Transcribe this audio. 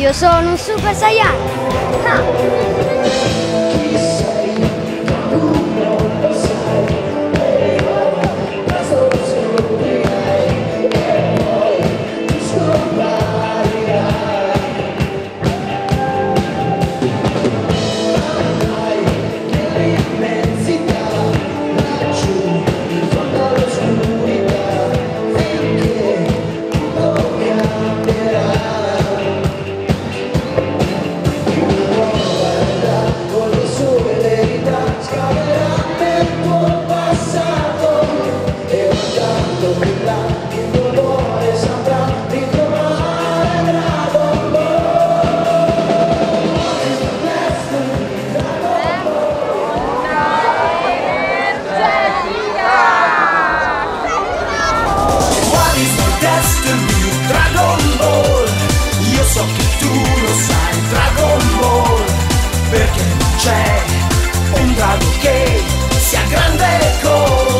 Io sono un Super Saiyan! Ah. destiny Dragon Ball. Io so che tu lo sai Dragon Ball. Perché non c'è un drago che sia grande come